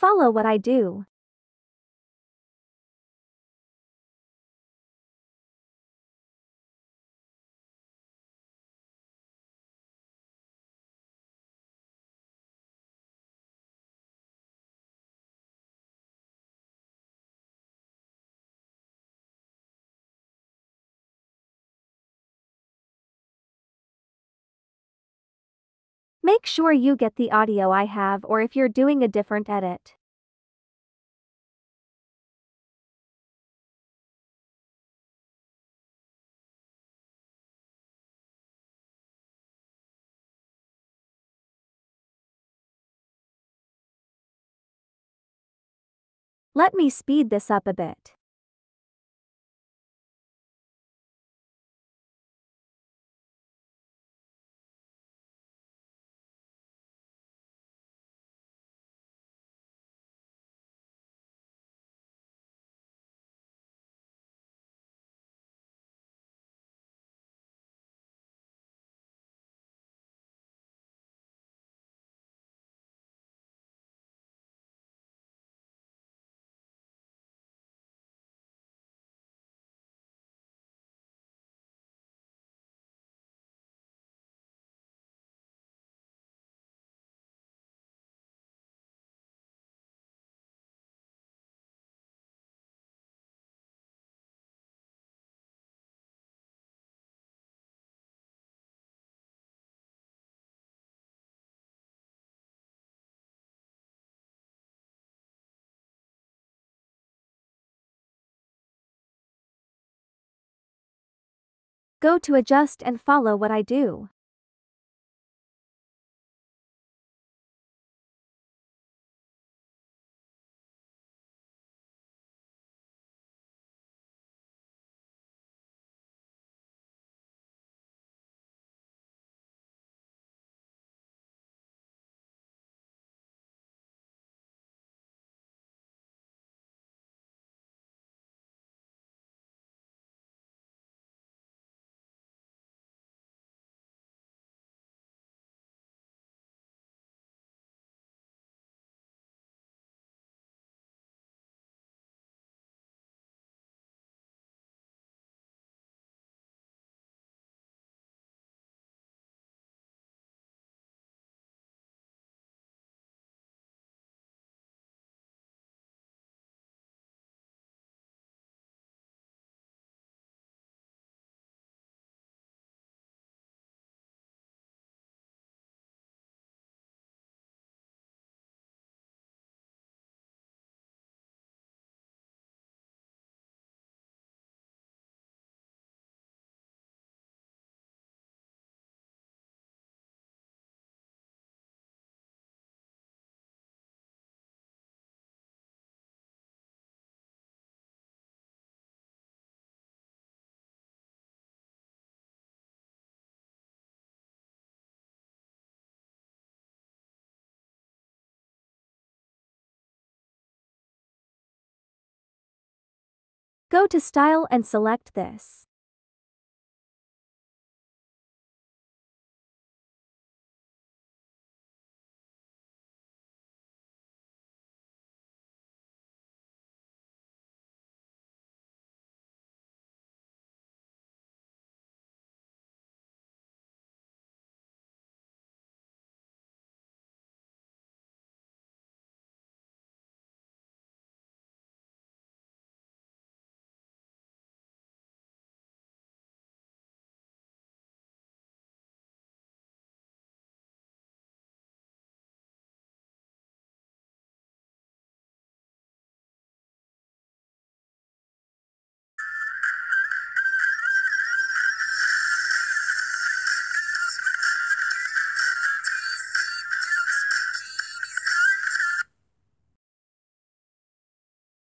Follow what I do. Make sure you get the audio I have or if you're doing a different edit. Let me speed this up a bit. Go to adjust and follow what I do. Go to Style and select this.